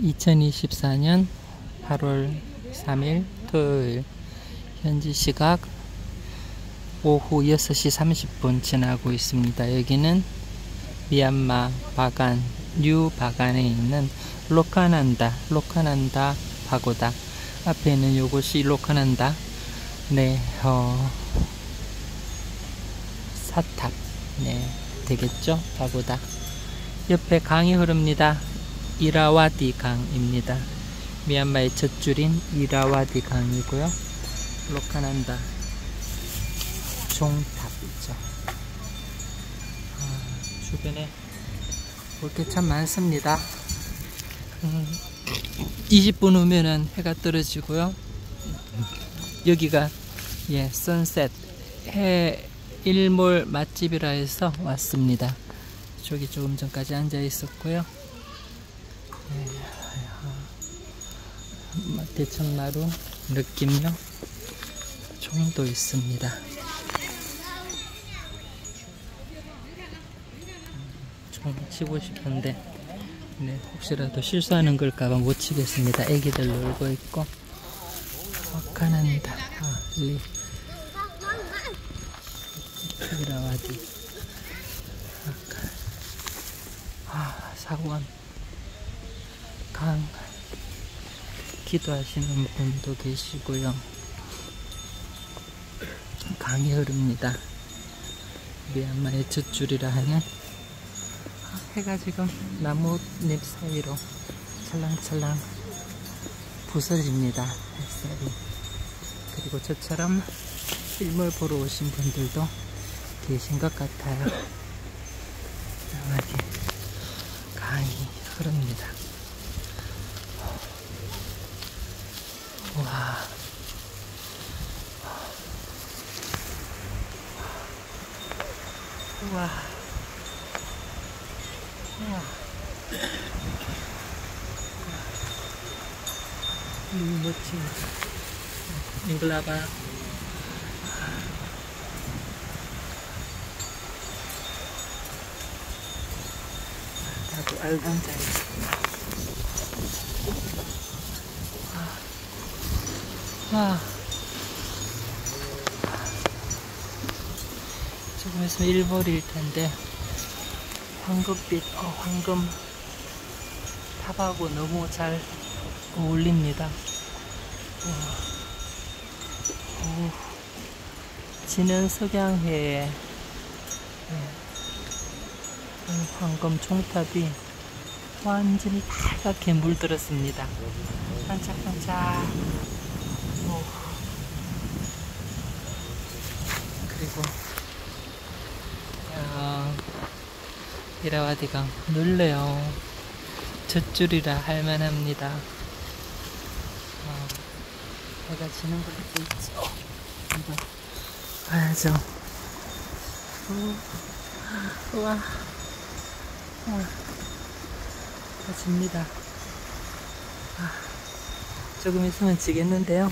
2024년 8월 3일 토요일 현지 시각 오후 6시 30분 지나고 있습니다. 여기는 미얀마 바간 뉴 바간에 있는 로카난다 로카난다 파고다 앞에 있는 요것이 로카난다 네 어, 사탑 네 되겠죠 파고다 옆에 강이 흐릅니다. 이라와디 강입니다. 미얀마의 젖줄인 이라와디 강이고요. 로카난다 종탑이죠. 아, 주변에 볼 게 참 많습니다. 음, 20분 후면은 해가 떨어지고요. 여기가 예 선셋 해 일몰 맛집이라 해서 왔습니다. 저기 조금 전까지 앉아 있었고요. 대청마루 느낌요 종도 있습니다. 종 치고 싶은데 네, 혹시라도 실수하는 걸까봐 못 치겠습니다. 애기들 놀고 있고 wakkananda 아, 리. 이라와디 아, 사원 강 기도하시는 분도 계시고요. 강이 흐릅니다. 미얀마의 젖줄이라 하는 해가 지금 나뭇잎 사이로 찰랑찰랑 부서집니다. 햇살이. 그리고 저처럼 일몰 보러 오신 분들도 계신 것 같아요. 강이 흐릅니다. 와. 우와. 우와. 음, 멋집니다. 와. 조금 있으면 일몰일 텐데 황금빛, 어, 황금 탑하고 너무 잘 어울립니다. 오, 지는 석양해에 네, 황금 총탑이 완전히 빨갛게 물들었습니다. 반짝반짝. 오. 그리고 야, 이라와디강 놀래요. 젖줄이라 할만합니다. 어, 해가 지는 걸 보고 있죠. 한번 봐야죠. 오, 우와, 우와, 다 집니다. 아, 조금 있으면 지겠는데요.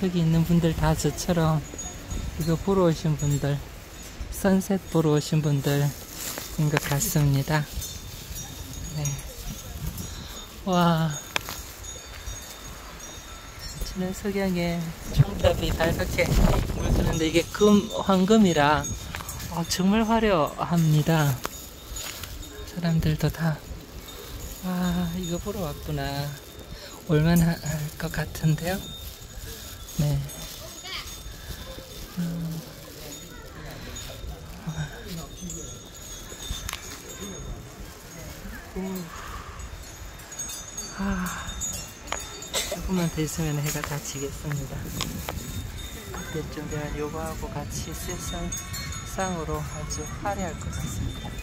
저기 있는 분들 다 저처럼 이거 보러 오신 분들, 선셋 보러 오신 분들인 것 같습니다. 네. 와. 지난 석양에 총탑이 밝게 물드는데 이게 금, 황금이라 어, 정말 화려합니다. 사람들도 다, 와, 이거 보러 왔구나. 올만할 것 같은데요. 네. 음. 아, 조금만 더 있으면 해가 다 지겠습니다. 그때쯤 되면 요거하고 같이 세상 쌍으로 아주 화려할 것 같습니다. 네.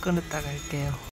끊었다 갈게요.